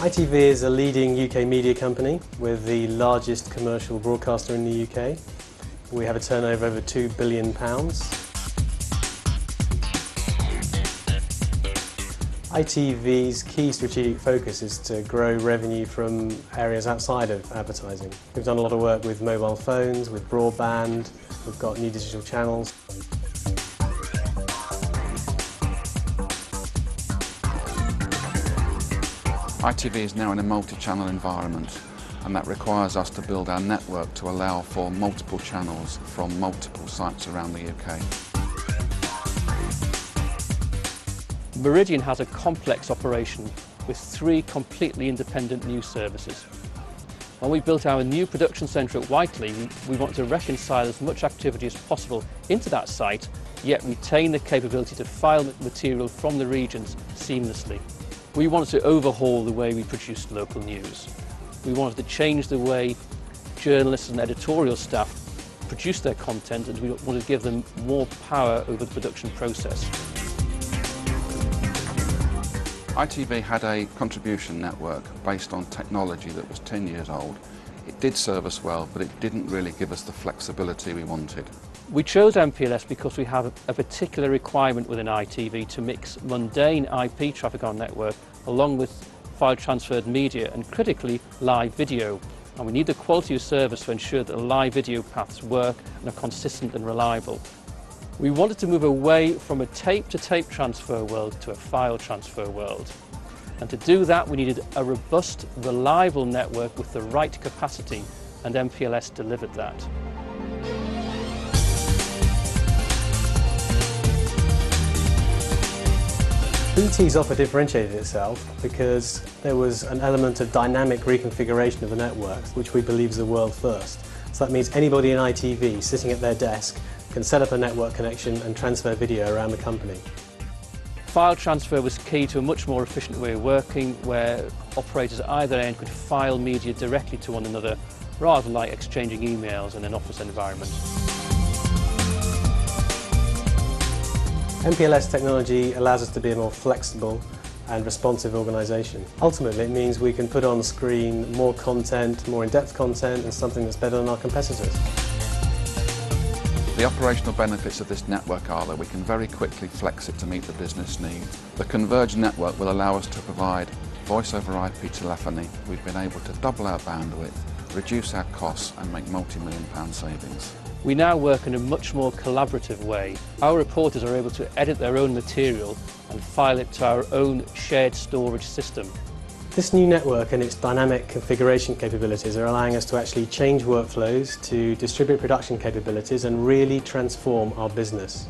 ITV is a leading UK media company. We're the largest commercial broadcaster in the UK. We have a turnover over £2 billion. ITV's key strategic focus is to grow revenue from areas outside of advertising. We've done a lot of work with mobile phones, with broadband, we've got new digital channels. ITV is now in a multi-channel environment and that requires us to build our network to allow for multiple channels from multiple sites around the UK. Meridian has a complex operation with three completely independent news services. When we built our new production centre at Whiteley, we want to reconcile as much activity as possible into that site, yet retain the capability to file material from the regions seamlessly. We wanted to overhaul the way we produced local news. We wanted to change the way journalists and editorial staff produce their content and we wanted to give them more power over the production process. ITV had a contribution network based on technology that was 10 years old. It did serve us well, but it didn't really give us the flexibility we wanted. We chose MPLS because we have a particular requirement within ITV to mix mundane IP traffic on network along with file transferred media and critically live video. And we need the quality of service to ensure that the live video paths work and are consistent and reliable. We wanted to move away from a tape-to-tape -tape transfer world to a file transfer world. And to do that, we needed a robust, reliable network with the right capacity, and MPLS delivered that. BT's offer differentiated itself because there was an element of dynamic reconfiguration of the network, which we believe is the world first. So that means anybody in ITV sitting at their desk can set up a network connection and transfer video around the company. File transfer was key to a much more efficient way of working where operators at either end could file media directly to one another rather than like exchanging emails in an office environment. MPLS technology allows us to be a more flexible and responsive organisation. Ultimately it means we can put on screen more content, more in-depth content and something that's better than our competitors. The operational benefits of this network are that we can very quickly flex it to meet the business needs. The converged network will allow us to provide voice over IP telephony. We've been able to double our bandwidth, reduce our costs and make multi-million pound savings. We now work in a much more collaborative way. Our reporters are able to edit their own material and file it to our own shared storage system. This new network and its dynamic configuration capabilities are allowing us to actually change workflows, to distribute production capabilities and really transform our business.